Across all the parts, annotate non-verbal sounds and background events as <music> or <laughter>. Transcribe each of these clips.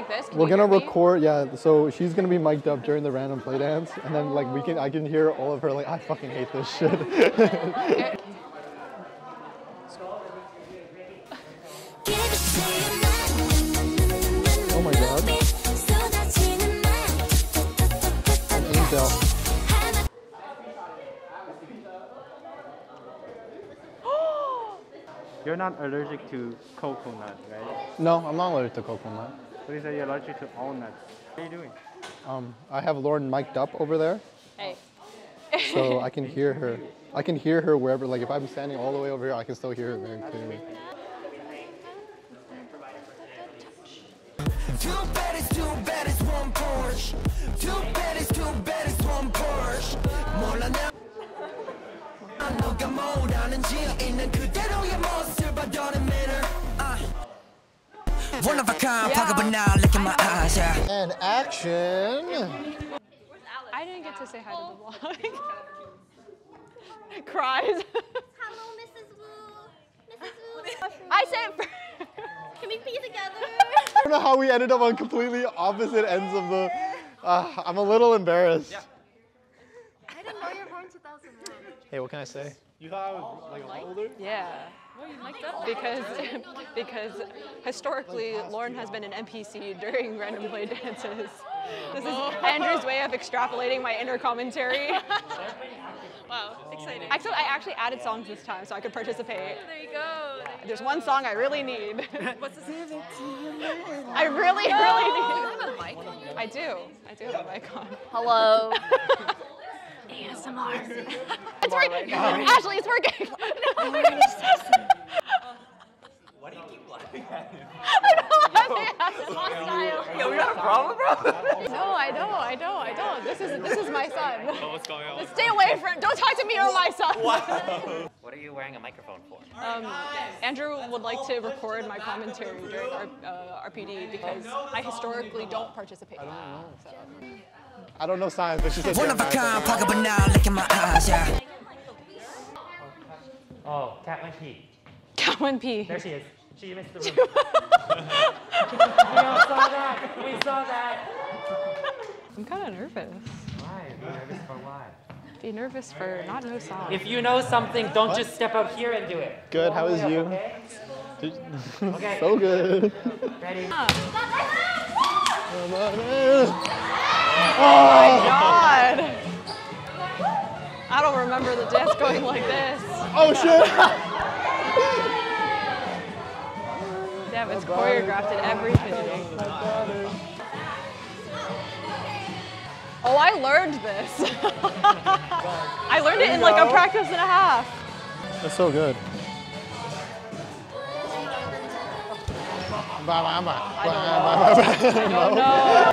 like this? Can We're gonna hear me? record, yeah. So she's gonna be mic'd up during the random play dance, and then like we can, I can hear all of her like, I fucking hate this shit. <laughs> oh my God. Angel. <gasps> <gasps> You're not allergic to coconut, right? No, I'm not allergic to coconut. But you said you're allergic to all nuts. What are you doing? Um, I have Lauren mic'd up over there, Hey. so I can hear <laughs> her. I can hear her wherever. Like if I'm standing all the way over here, I can still hear her very clearly. Too bad it's too bad it's one Porsche. Too bad it's too bad it's one Porsche. 몰라 내 너가 뭐라는지 있는 그 <laughs> One of a kind, Yeah. yeah. but now look in my eyes, yeah. And action. I didn't get to say hi to the vlog. <laughs> Cries. Hello, Mrs. Wu. Mrs. Wu. <laughs> I said it Can we be together? <laughs> I don't know how we ended up on completely opposite ends of the. Uh, I'm a little embarrassed. I didn't know you were born 2009. Hey, what can I say? You thought I was like a lot older? Yeah. Because <laughs> because historically Lauren has been an NPC during random play dances. This is Andrew's way of extrapolating my inner commentary. <laughs> Wow, exciting. Actually, I actually added songs this time so I could participate. There you go. There's one song I really need. <laughs> What's this? I really, really oh, need. have a mic on you. I do. I do have a mic on. Hello. ASMR. <laughs> <laughs> It's working. Ashley, <laughs> it's working. Why do you keep laughing at him? I don't laugh at hostile. Yo, we got a problem, bro? No, I don't. I don't. I don't. This is this is my son. What's going on? Stay away from. Don't talk to me or my son. What are you wearing a microphone for? Um, Andrew would like to record my commentary during our, uh, RPD because I historically don't participate. in that, so. I don't know science, but she said. One of a kind, pocket, but now look in my eyes, yeah. Oh, cat went pee. Cowan P. There she is. She missed the room. <laughs> we all saw that. We saw that. I'm kind of nervous. Why? Be nervous for what? Be nervous for not no song. If you know something, don't just step out here and do it. Good, How is how all the is way you? up, Okay? <laughs> Okay. so good. Ready? Oh God. I don't remember the dance going like this. Oh shit! That was choreographed and everything. Oh, I learned this. <laughs> I learned it in like a practice and a half. That's so good. No.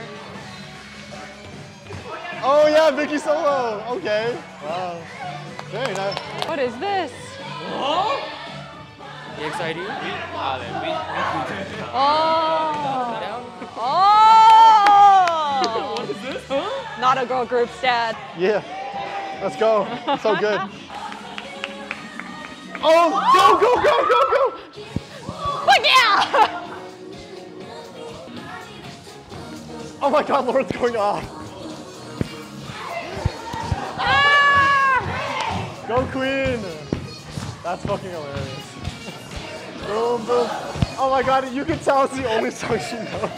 Oh yeah, Vicky Solo. Okay. Wow. Very nice. What is this? EXID? Oh. Oh. What is this? Huh? Not a girl group stat. Yeah. Let's go. So good. Oh, go, go, go, go, go! Fuck yeah! Oh my god, Lauren's going off. Go Queen! That's fucking hilarious. boom, <laughs> boom. Oh my god, you can tell it's the only song she knows.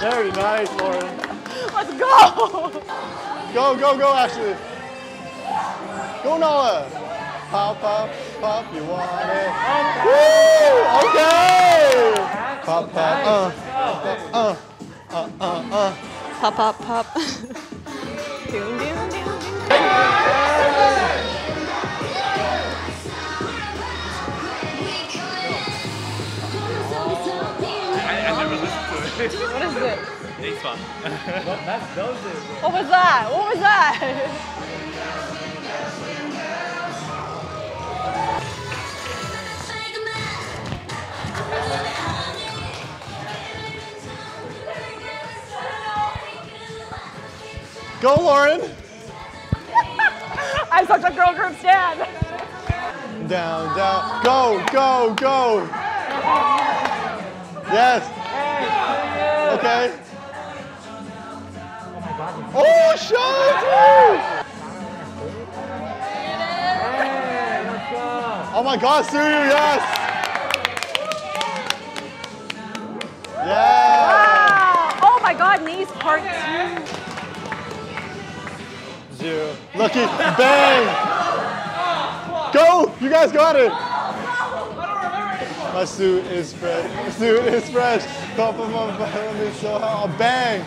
Very nice, Lauren. Let's go! Go, go, go, Ashley. Go, Noah. Pop, pop, pop, you want it. Woo! Okay! Pop, pop, uh, uh, uh, uh, uh. Pop, pop, pop. doom, doom, doom. What is it? Thanks, man. What was that? What was that? Go, Lauren. <laughs> I'm such a girl group stan. down, down. Go, go, go. Yes. Okay. Oh, shot! Oh my God, Suyu, yes. Yeah. Ah, oh my god, knees part two. Zero. Lucky. Bang. Go. You guys got it. My suit is fresh. My suit is fresh. Top of my belly so hot. Oh, Bang.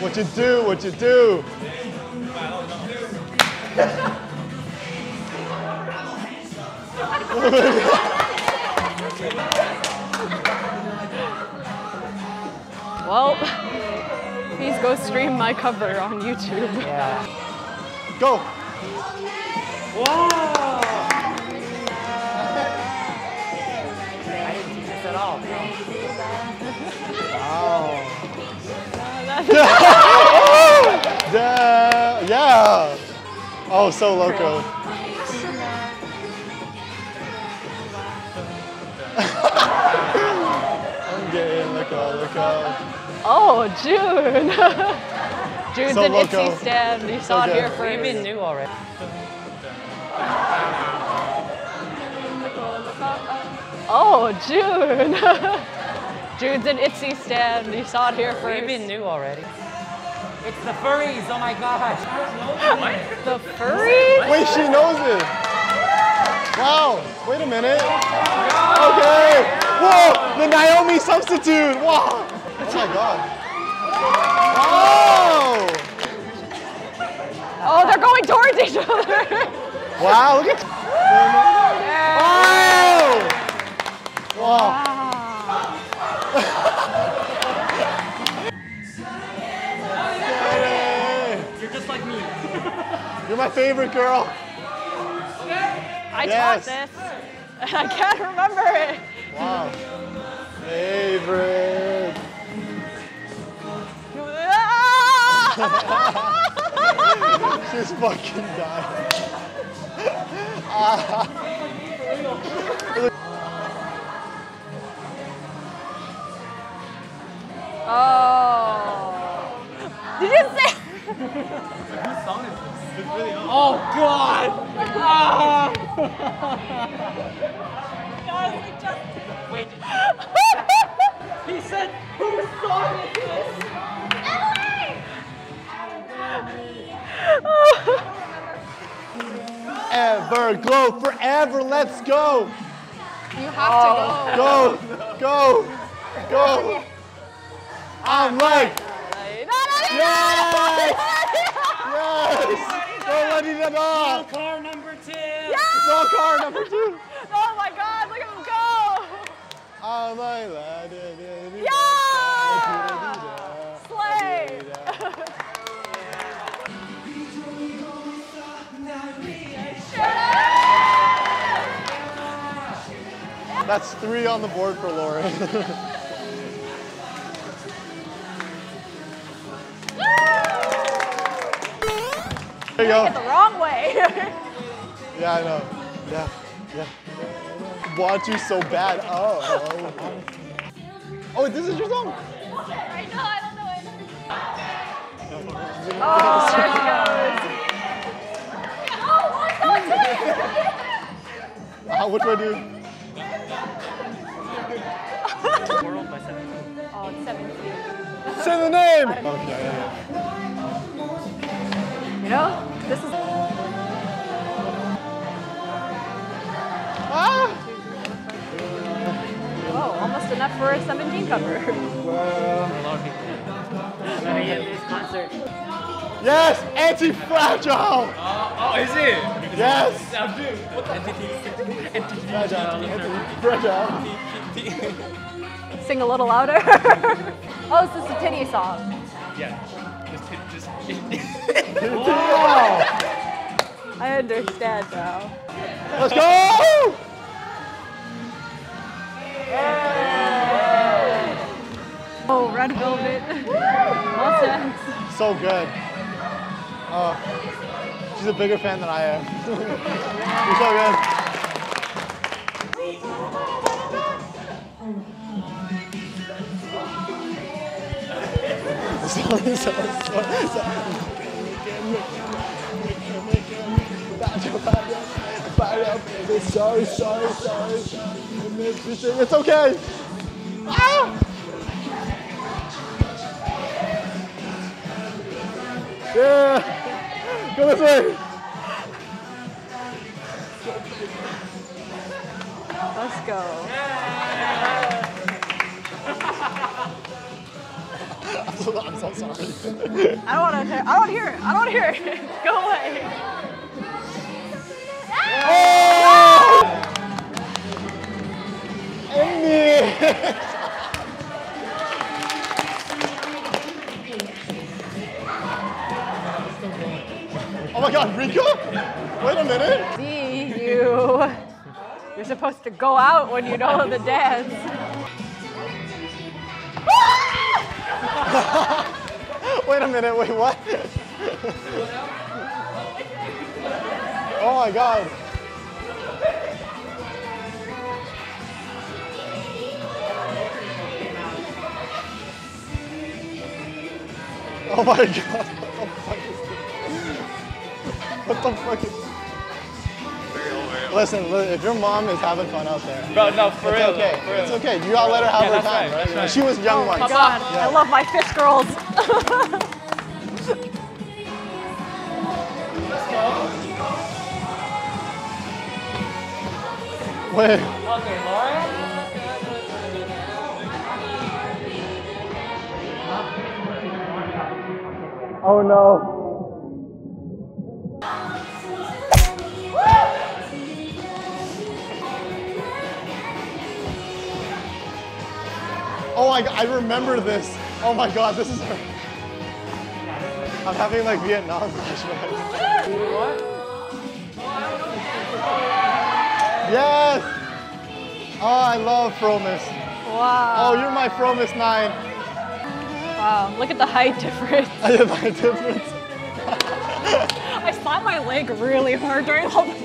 What you do? What you do? Well, please go stream my cover on YouTube. Yeah. Go. Wow! I didn't teach this at all. Wow! <laughs> <laughs> Yeah. Yeah. Oh, so loco. Oh, June. <laughs> June's So an loco. ITZY stand. You saw it good. here you've been new already. Oh, June. <laughs> June's an ITZY stand. You saw it here first. You've been new already. It's the furries, oh my gosh. <laughs> The furry? Wait, she knows it. Wow. Wait a minute. Okay. Whoa, the Naomi substitute. Wow. Oh my god. Wow. Oh, they're going towards each other. <laughs> Wow, look at. Wow. Wow. You're just like me. <laughs> You're my favorite girl. I Yes. taught this. <laughs> I can't remember it. Wow. Favorite. She's fucking dying. oh. Did you say? Oh god! Ah! Wait. He said, whose song is this? EVERGLOW forever. Let's go. You have to Go. Oh. Go. Go. go. I'm like. Yes. no. Yes. Go let it off. Car number two! It's all car number two. Oh my God! Look at him go. I'm like. That's three on the board for Lauren. <laughs> there you go. the wrong way. <laughs> Yeah, I know. Yeah, yeah. Want you so bad. Oh. Oh, this is your song. I know, I don't know it. oh, there she goes. Uh, which way do you? World by 17. Oh, it's 17. Say the name. Okay. Yeah, You know, this is. Ah. Oh, almost enough for a 17 cover. A lot of people. Gonna get this concert. Yes, anti-fragile. Oh, is it? Yes. Entity. Fragile. Anti-fragile. Sing a little louder. <laughs> oh, is this a titty song? Yeah. Just, hit- just. I understand now. Let's go. Oh, red velvet. Mustangs. So good. Uh, She's a bigger fan than I am. <laughs> You're so good. Sorry, sorry, sorry, sorry. Sorry, sorry, sorry. It's okay. Ah! Yeah. Go this way. Let's go. I'm so, I'm so sorry. <laughs> I don't want to. I don't hear it. I don't hear it. <laughs> Go away. Oh! Amy! oh my god, Rico? Wait a minute. See you. You're supposed to go out when you know the dance. <laughs> Wait a minute, wait, what? <laughs> oh my god. Oh my <laughs> god. What the fuck is this? What the fuck is Listen, if your mom is having fun out there, Bro, no, for it's real. okay. For real. It's okay. You gotta let her have Yeah, her time, right, right? that's You know, right. She was young oh, once. God, I love my fish girls. <laughs> Wait. Okay, Lauren. Oh no. My I remember this. Oh my god, this is her. I'm having like Vietnam flashbacks. Yes! Oh, I love Fromis. Wow. Oh, you're my Fromis 9. Wow. Look at the height difference. <laughs> I have my difference. <laughs> I slapped my leg really hard during all this.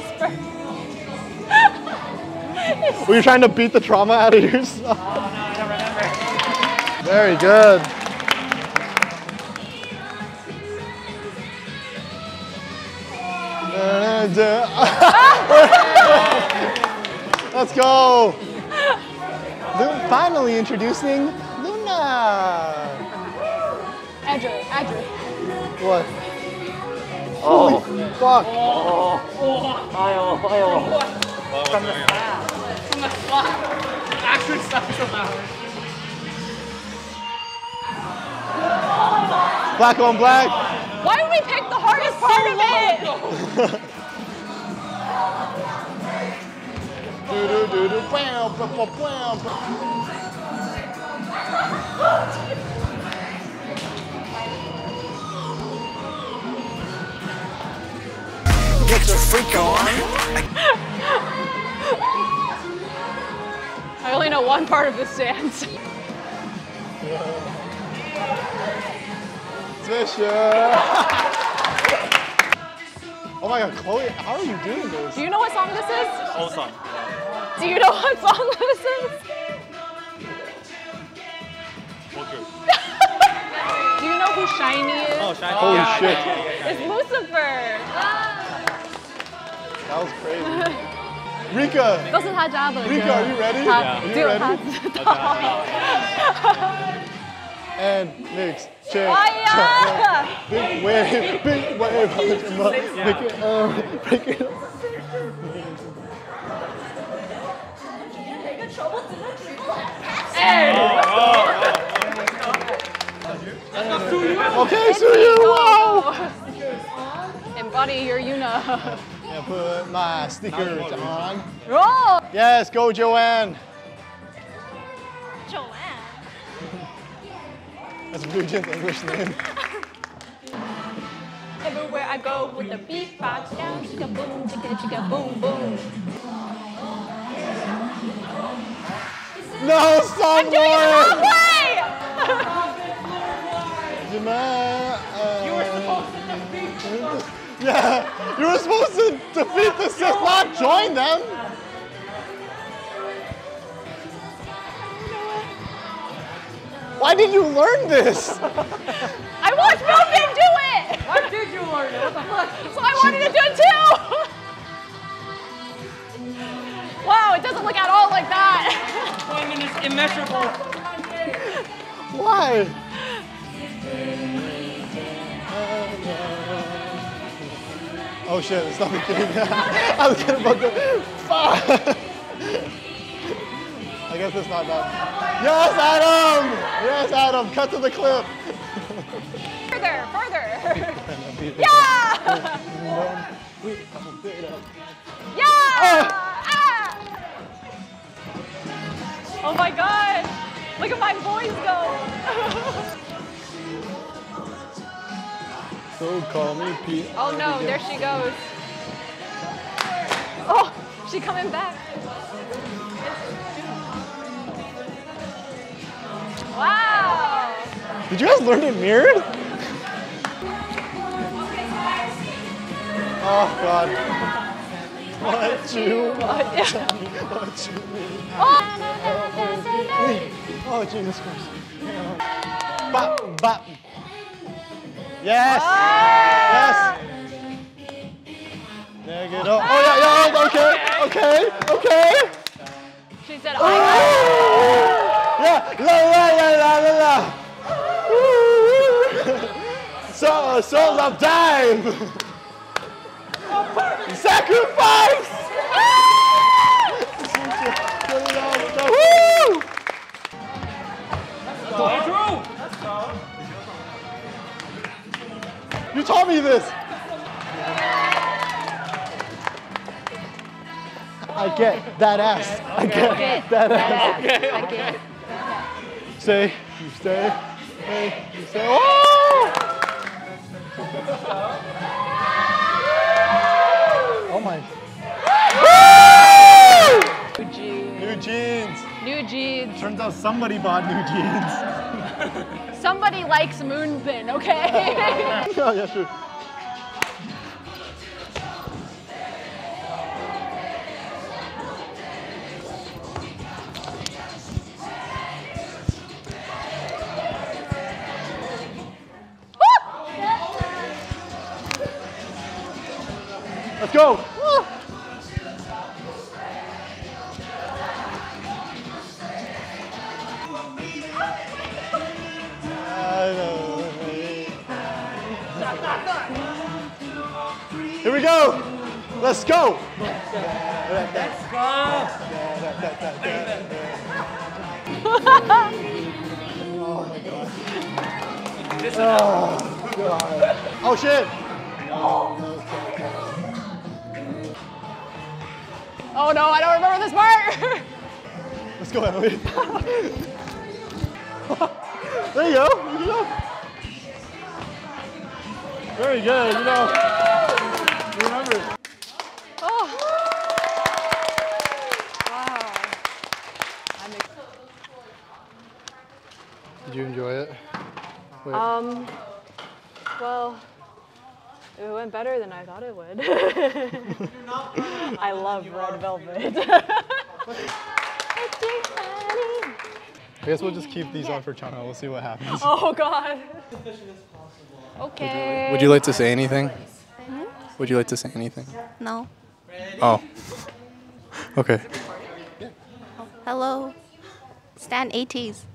<laughs> Were you trying to beat the trauma out of yourself? Very good. <laughs> Let's go. Finally introducing Luna. Andrew, Andrew. What? Oh. fuck. Oh. Oh. Oh. From the floor. From the floor. Actually, sounds so Black on black. Why did we pick the hardest part of it? Do do do do. Bam, bam, bam, bam. Get your freak on. I only know one part of this dance. Special. Oh my god, Chloe, how are you doing this? Do you know what song this is? Old song. Do you know what song this is? Okay. <laughs> Do you know who SHINee is? Oh, SHINee. Holy yeah, shit. It's Lucifer. That was crazy. <laughs> Rika. Rika, are you ready? Are you ready? <laughs> and mix. Check. Oh, yeah. Big wave, big wave. <laughs> Make it up, break it uh, up. Hey! Oh, oh, okay, Suyu, wow! Embody your Yuna. yeah, put my stickers on. Oh! Yes, go Joanne! That's Regent's English name. Everywhere I go with the beatbox down, chicka boom, chicka chicka boom boom. No, stop Doing it the wrong way. Uh, you were supposed to defeat the <laughs> Yeah, You were supposed to defeat the Sith, not join them. Did you learn this? I watched Moonbeam do it! Why did you learn it? What the fuck? So I wanted to do it too! wow, it doesn't look at all like that. Women is immeasurable. Why? Oh shit, it's not the game. <laughs> I was getting about to. Fuck! I guess it's not that. Yes, Adam! Yes, Adam, cut to the clip. Further, further. <laughs> yeah! <laughs> Yeah! Ah! Oh my god! Look at my boys go! So call me Pete. Oh no, there she goes. Oh, she coming back. Wow! Did you guys learn it mirrored? Oh god. What you want? What you need? Oh oh Jesus Christ. Bop, bop. Yes! Yes! Negative. Oh yeah, yeah, okay, okay, okay. She said, I So, souls of time. <laughs> Sacrifice. Woo! <laughs> You taught me this. I get that ass. I get that ass. I get Stay, you stay, stay, you stay. Oh! Oh my. NewJeans. New jeans. NewJeans. Turns out somebody bought new jeans. Somebody likes Moonpin, okay? <laughs> yeah, yeah, sure. Here we go. Let's go. Let's Oh, God. Oh, shit. oh no, I don't remember this part. Let's go, Emily. <laughs> there you go. You know. Very good. You know. Remember. oh. Wow. Did you enjoy it? Wait. um, well, it went better than I thought it would. <laughs> <laughs> I love red velvet. <laughs> I guess we'll just keep these on for China. We'll see what happens. <laughs> oh God. Okay. Would you like to say anything? Hmm? Would you like to say anything? No. Oh. <laughs> Okay. Hello. Stan ATs.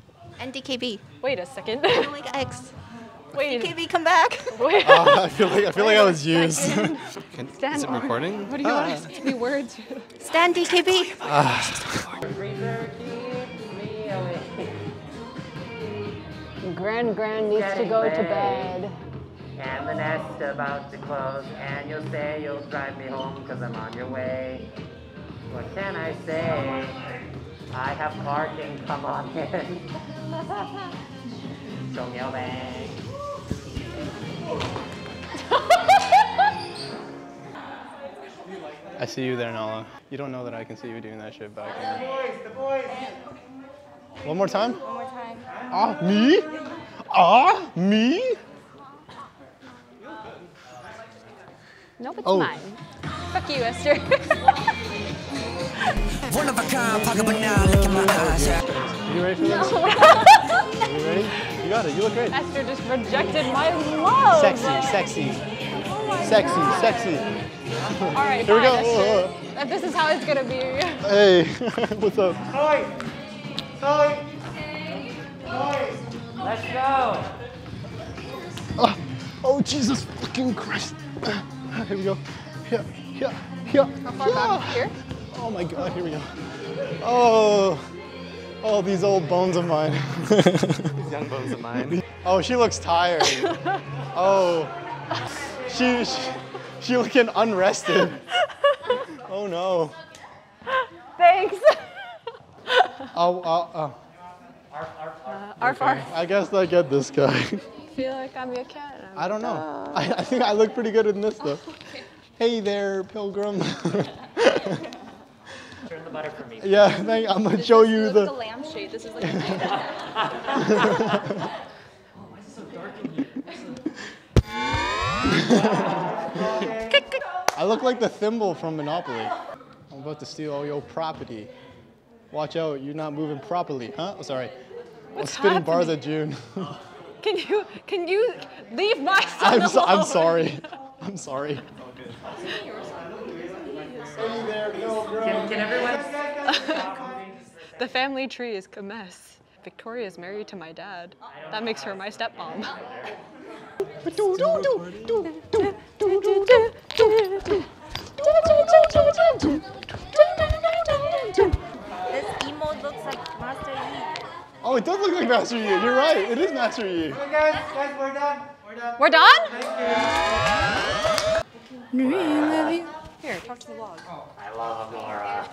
NDKB. Wait a second. Like <laughs> X. Wait. KB, come back. Wait. Uh, I feel like I feel like I was used. Stand Is it recording? What do you want ah. us to be words? Stan DKB. Ah. Gran Gran needs to go to bed. And the nest about to close, and you'll say you'll drive me home because I'm on your way. What can I say? I have parking, come on in. Show me a bang. I see you there, Nala. You don't know that I can see you doing that shit back there. One more time? One more time. Ah, me? Ah, me? Nope, it's Oh. mine. Fuck you, Esther. <laughs> One of a kind, pocket banana, look in my eyes. Yeah. You ready for this? you ready? You got it. You look great. Esther just rejected my love. Sexy, sexy, sexy, sexy. All right, Here we go. Esther. If this is how it's gonna be. <laughs> Hey, <laughs> what's up? Let's go. Oh, oh Jesus fucking Christ. Ah, here we go. Yeah, yeah, yeah. How far yeah. back? Here? Oh my God, here we go. Oh, oh, these old bones of mine. These young bones of mine. <laughs> oh, she looks tired. Oh, she, she, she looking unrested. Oh no. Thanks. Oh, oh, oh. Arf, uh, arf. arf. I guess I get this guy. <laughs> feel like I'm your cat. I'm I don't know. I, I think I look pretty good in this though. <laughs> Hey there, pilgrim. <laughs> Turn the butter for me. yeah, thank, I'm gonna show you This is the. a lampshade. This is like. Oh, why is it so dark in here? Wow. I look like the thimble from Monopoly. I'm about to steal all your property. Watch out, you're not moving properly, huh? Oh, sorry. I'm What's spitting bars at June. Can you can you leave my son I'm, so, I'm sorry. I'm sorry. Can, can everyone? The family tree is a mess. Victoria is married to my dad. That makes her my stepmom. This emo looks like Master Yi. Oh, it does look like Master Yi. You're right. It is Master Yi. guys, guys, we're done. We're done. We're done? thank you Here, talk to the vlog. I love Laura.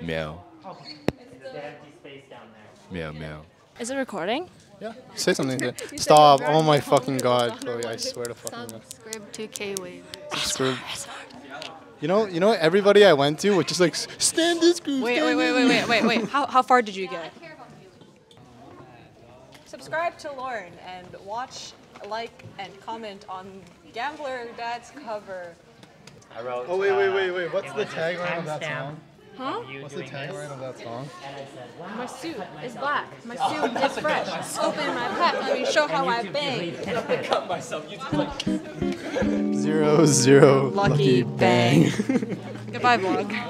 Meow. The empty space down there. Meow, meow. Is it recording? Yeah. Say something. <laughs> Stop. Oh my fucking god, <laughs> Chloe. I swear to fucking god. Subscribe to K-Wave. Screw. You know, you know, everybody I went to was just like, stand this group. Wait, wait, wait, wait, wait, wait, wait. How, how far did you get? Subscribe to Lauren and watch, like, and comment on Gambler Dad's cover. I wrote. Oh, wait, wait, uh, wait, wait. What's the tagline of that song? Huh? What's the doing this, tagline of that song? And I said, wow. My suit is <laughs> black. My suit is fresh. Open my pack. Let me show how I bang. <laughs> Zero, zero, Lucky lucky bang. Goodbye, vlog.